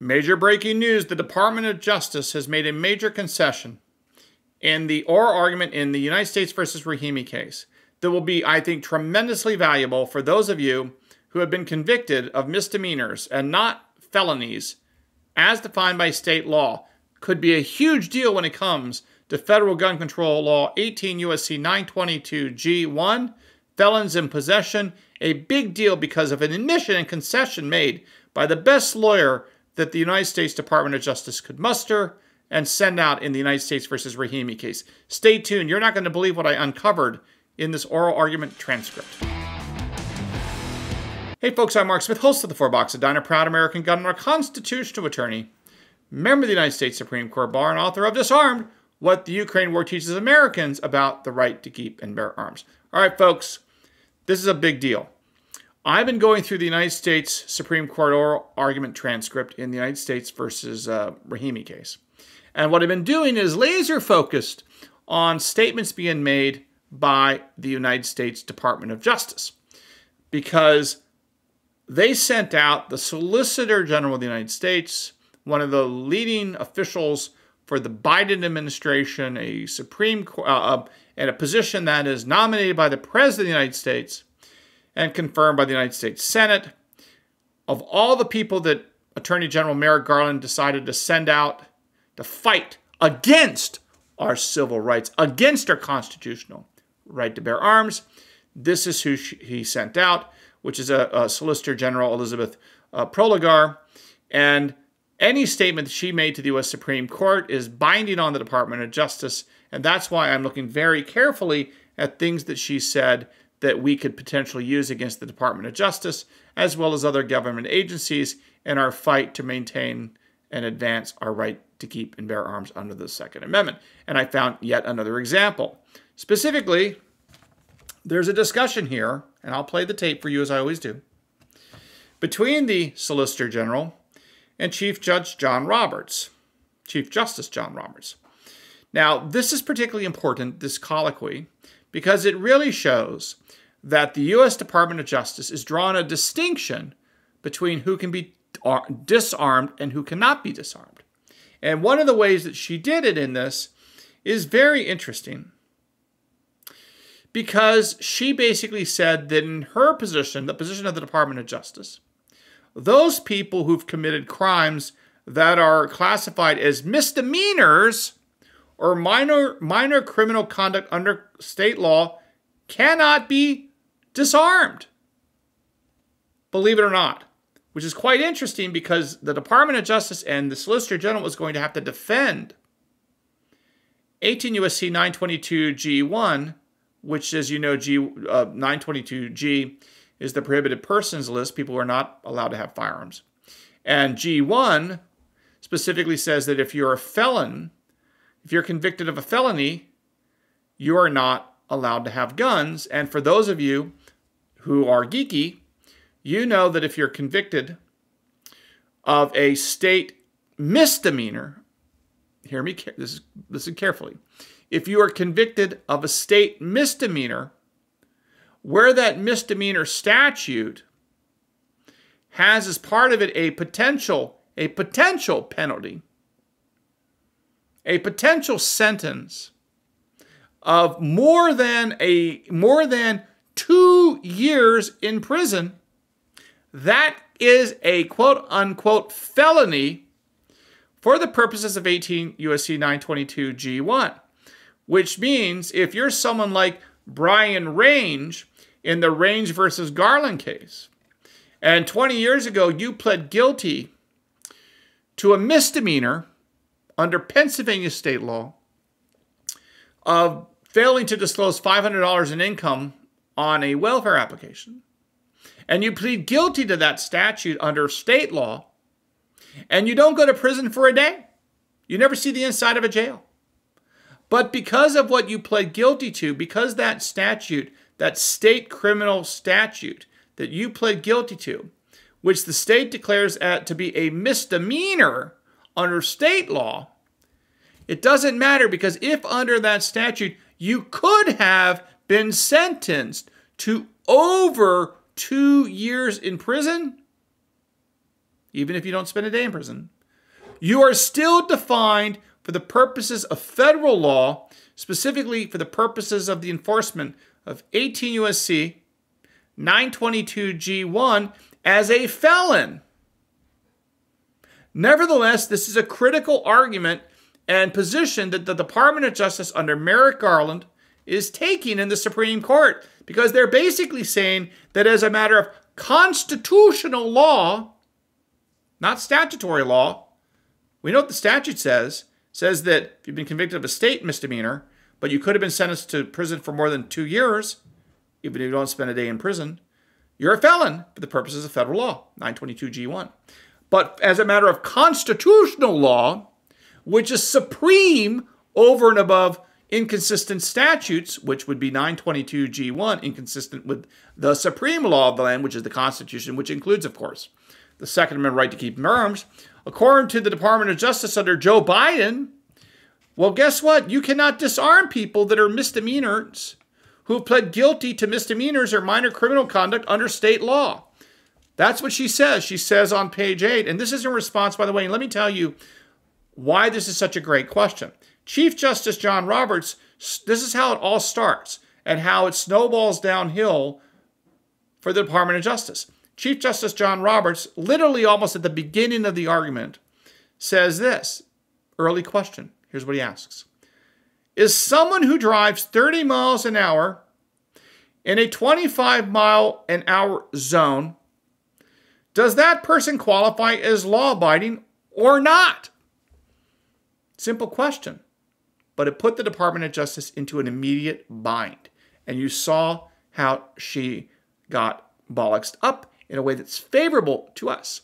Major breaking news the Department of Justice has made a major concession in the oral argument in the United States versus Rahimi case that will be, I think, tremendously valuable for those of you who have been convicted of misdemeanors and not felonies as defined by state law. Could be a huge deal when it comes to federal gun control law 18 USC 922 G1, felons in possession, a big deal because of an admission and concession made by the best lawyer that the United States Department of Justice could muster and send out in the United States versus Rahimi case. Stay tuned. You're not going to believe what I uncovered in this oral argument transcript. Hey folks, I'm Mark Smith, host of the Four Boxes Diner, proud American gun owner, constitutional attorney, member of the United States Supreme Court Bar, and author of Disarmed, What the Ukraine War Teaches Americans About the Right to Keep and Bear Arms. All right, folks, this is a big deal. I've been going through the United States Supreme Court oral argument transcript in the United States versus uh, Rahimi case. And what I've been doing is laser focused on statements being made by the United States Department of Justice because they sent out the Solicitor General of the United States, one of the leading officials for the Biden administration, a Supreme Court, uh, and a position that is nominated by the President of the United States and confirmed by the United States Senate. Of all the people that Attorney General Merrick Garland decided to send out to fight against our civil rights, against our constitutional right to bear arms, this is who she, he sent out, which is a, a Solicitor General Elizabeth uh. And any statement that she made to the U.S. Supreme Court is binding on the Department of Justice. And that's why I'm looking very carefully at things that she said that we could potentially use against the Department of Justice, as well as other government agencies, in our fight to maintain and advance our right to keep and bear arms under the Second Amendment. And I found yet another example. Specifically, there's a discussion here, and I'll play the tape for you as I always do, between the Solicitor General and Chief Judge John Roberts, Chief Justice John Roberts. Now, this is particularly important, this colloquy, because it really shows that the U.S. Department of Justice is drawing a distinction between who can be disarmed and who cannot be disarmed. And one of the ways that she did it in this is very interesting because she basically said that in her position, the position of the Department of Justice, those people who've committed crimes that are classified as misdemeanors or minor minor criminal conduct under state law cannot be disarmed. Believe it or not, which is quite interesting because the Department of Justice and the Solicitor General is going to have to defend 18 USC 922 G1, which, as you know, G uh, 922G is the prohibited persons list, people who are not allowed to have firearms. And G1 specifically says that if you're a felon, if you're convicted of a felony, you are not allowed to have guns. And for those of you who are geeky, you know that if you're convicted of a state misdemeanor, hear me this is, listen carefully. If you are convicted of a state misdemeanor, where that misdemeanor statute has as part of it a potential a potential penalty a potential sentence of more than a more than 2 years in prison that is a quote unquote felony for the purposes of 18 USC 922 G1 which means if you're someone like Brian Range in the Range versus Garland case and 20 years ago you pled guilty to a misdemeanor under Pennsylvania state law of failing to disclose $500 in income on a welfare application, and you plead guilty to that statute under state law, and you don't go to prison for a day, you never see the inside of a jail. But because of what you pled guilty to, because that statute, that state criminal statute that you pled guilty to, which the state declares at to be a misdemeanor under state law, it doesn't matter because if under that statute you could have been sentenced to over two years in prison, even if you don't spend a day in prison, you are still defined for the purposes of federal law, specifically for the purposes of the enforcement of 18 U.S.C. 922G1 as a felon. Nevertheless, this is a critical argument and position that the Department of Justice under Merrick Garland is taking in the Supreme Court because they're basically saying that as a matter of constitutional law, not statutory law, we know what the statute says. Says that if you've been convicted of a state misdemeanor, but you could have been sentenced to prison for more than two years, even if you don't spend a day in prison, you're a felon for the purposes of federal law, 922G1. But as a matter of constitutional law, which is supreme over and above inconsistent statutes, which would be 922G1, inconsistent with the supreme law of the land, which is the Constitution, which includes, of course, the Second Amendment right to keep arms. According to the Department of Justice under Joe Biden, well, guess what? You cannot disarm people that are misdemeanors who have pled guilty to misdemeanors or minor criminal conduct under state law. That's what she says. She says on page eight, and this is in response, by the way, and let me tell you why this is such a great question. Chief Justice John Roberts, this is how it all starts and how it snowballs downhill for the Department of Justice. Chief Justice John Roberts, literally almost at the beginning of the argument, says this early question. Here's what he asks Is someone who drives 30 miles an hour in a 25 mile an hour zone, does that person qualify as law abiding or not? Simple question. But it put the Department of Justice into an immediate bind. And you saw how she got bollocksed up in a way that's favorable to us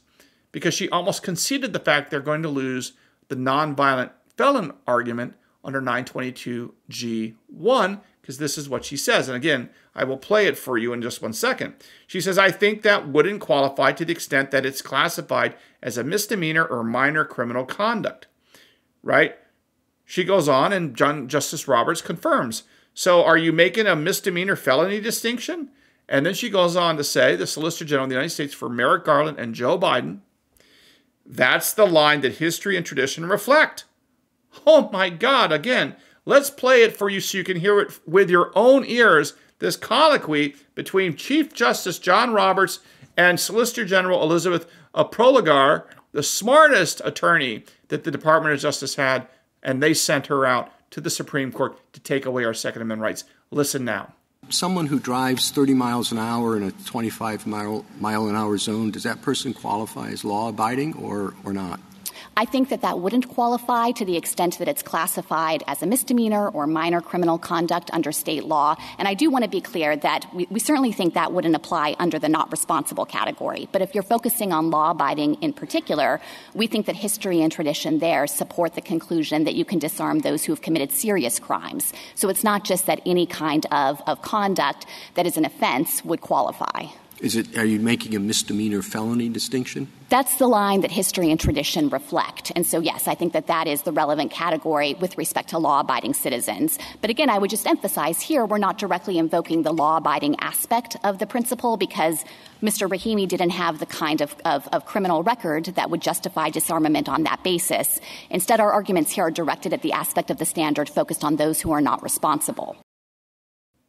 because she almost conceded the fact they're going to lose the nonviolent felon argument under 922G1 because this is what she says. And again, I will play it for you in just one second. She says, I think that wouldn't qualify to the extent that it's classified as a misdemeanor or minor criminal conduct, right? She goes on, and John Justice Roberts confirms. So, are you making a misdemeanor felony distinction? And then she goes on to say, the Solicitor General of the United States for Merrick Garland and Joe Biden, that's the line that history and tradition reflect. Oh my God, again, let's play it for you so you can hear it with your own ears. This colloquy between Chief Justice John Roberts and Solicitor General Elizabeth Prelogar, the smartest attorney that the Department of Justice had, and they sent her out to the Supreme Court to take away our Second Amendment rights. Listen now. Someone who drives 30 miles an hour in a 25 mile, mile an hour zone, does that person qualify as law abiding or, or not? I think that that wouldn't qualify to the extent that it's classified as a misdemeanor or minor criminal conduct under state law. And I do want to be clear that we, we certainly think that wouldn't apply under the not responsible category. But if you're focusing on law abiding in particular, we think that history and tradition there support the conclusion that you can disarm those who have committed serious crimes. So it's not just that any kind of, of conduct that is an offense would qualify. Is it, are you making a misdemeanor felony distinction? That's the line that history and tradition reflect. And so, yes, I think that that is the relevant category with respect to law abiding citizens. But again, I would just emphasize here we're not directly invoking the law abiding aspect of the principle because Mr. Rahimi didn't have the kind of, of, of, criminal record that would justify disarmament on that basis. Instead, our arguments here are directed at the aspect of the standard focused on those who are not responsible.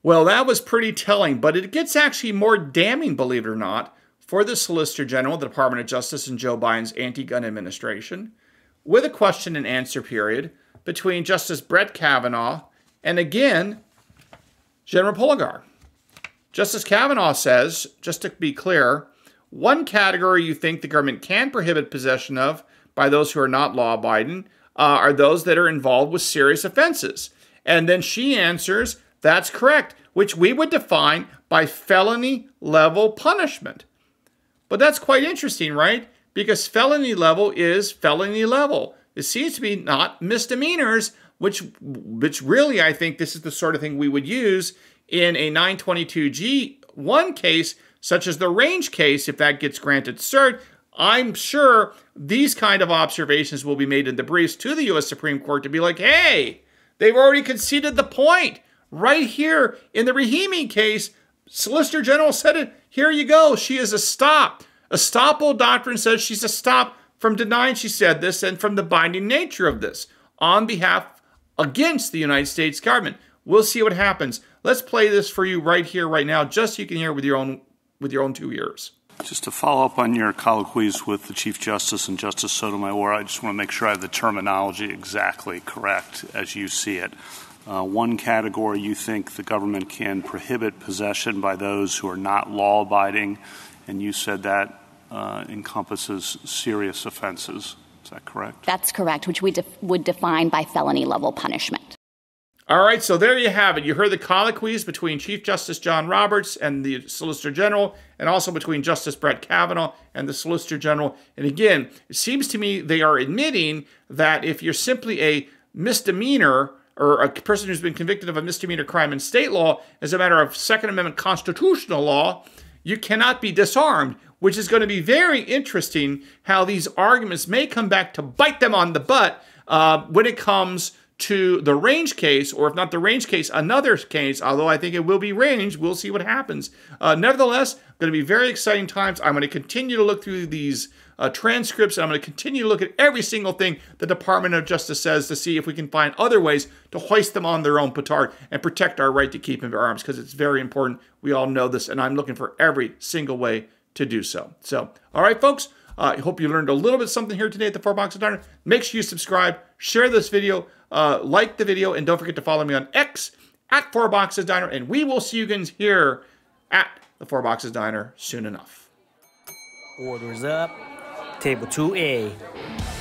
Well, that was pretty telling, but it gets actually more damning, believe it or not, for the Solicitor General, the Department of Justice, and Joe Biden's anti gun administration, with a question and answer period between Justice Brett Kavanaugh and again, General Prelogar. Justice Kavanaugh says, just to be clear, one category you think the government can prohibit possession of by those who are not law abiding uh, are those that are involved with serious offenses. And then she answers, that's correct, which we would define by felony level punishment. But that's quite interesting, right? Because felony level is felony level. It seems to be not misdemeanors, which which really I think this is the sort of thing we would use in a 922G1 case, such as the Range case, if that gets granted cert. I'm sure these kind of observations will be made in the briefs to the U.S. Supreme Court to be like, hey, they've already conceded the point. Right here in the Rahimi case, Solicitor General said it. Here you go. She is estopped. Estoppel doctrine says she's estopped from denying she said this and from the binding nature of this on behalf against the United States government. We'll see what happens. Let's play this for you right here, right now, just so you can hear it with your own with your own two ears. Just to follow up on your colloquies with the Chief Justice and Justice Sotomayor, I just want to make sure I have the terminology exactly correct as you see it. Uh, one category you think the government can prohibit possession by those who are not law abiding, and you said that uh, encompasses serious offenses. Is that correct? That's correct, which we def- would define by felony level punishment. All right, so there you have it. You heard the colloquies between Chief Justice John Roberts and the Solicitor General, and also between Justice Brett Kavanaugh and the Solicitor General. And again, it seems to me they are admitting that if you're simply a misdemeanor or a person who's been convicted of a misdemeanor crime in state law, as a matter of Second Amendment constitutional law, you cannot be disarmed, which is going to be very interesting how these arguments may come back to bite them on the butt uh, when it comes to the Range case, or if not the Range case, another case, although I think it will be Range. We'll see what happens. Uh, nevertheless, going to be very exciting times. I'm going to continue to look through these uh, transcripts, and I'm going to continue to look at every single thing the Department of Justice says to see if we can find other ways to hoist them on their own petard and protect our right to keep and bear arms, because it's very important. We all know this, and I'm looking for every single way to do so. So, all right, folks. Uh, I hope you learned a little bit something here today at the Four Boxes Diner. Make sure you subscribe, share this video, uh, like the video, and don't forget to follow me on X at Four Boxes Diner. And we will see you guys here at the Four Boxes Diner soon enough. Orders up. Table 2A.